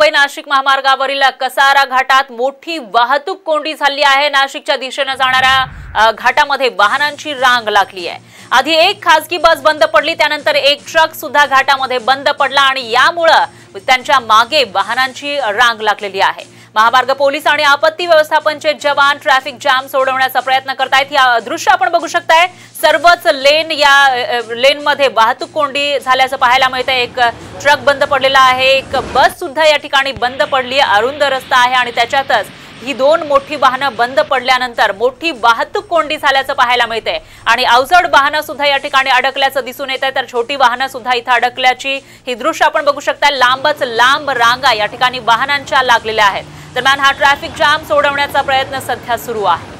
मुंबई नाशिक महामार्गावरील कसारा घाटात मोठी वाहतूक कोंडी झाली आहे. नाशिकच्या दिशेनं जाणाऱ्या घाटामध्ये वाहनांची रांग लागली आहे. आधी एक खासगी बस बंद पडली त्यानंतर एक ट्रक सुद्धा घाटामध्ये बंद पडला आणि यामुळं त्यांच्या मागे वाहनांची रांग लागलेली आहे. महामार्ग पोलीस आणि आपत्ती व्यवस्थापनचे जवान ट्रॅफिक जाम सोडवण्याचा प्रयत्न करतायत. या दृश्य आपण बघू शकताय. सर्वच लेन या लेनमध्ये वाहतूक कोंडी झाल्याचं पाहायला मिळतं एक ट्रक बंद पडलेला आहे. एक बस सुद्धा या ठिकाणी बंद पडली आहे. अरुंद रस्ता आहे आणि त्याच्यातच ही दोन मोठी वाहनं बंद पडल्यानंतर मोठी वाहतूक कोंडी झाल्याचं पाहायला मिळतंय. आणि अवजड वाहनं सुद्धा या ठिकाणी अडकल्याचं दिसून येत आहे तर छोटी वाहनं सुद्धा इथं अडकल्याची ही दृश्य आपण बघू शकता लांबच लांब रांगा या ठिकाणी वाहनांच्या लागलेल्या आहेत. दरम्यान हा ट्रॅफिक जाम सोडवण्याचा प्रयत्न सध्या सुरू आहे.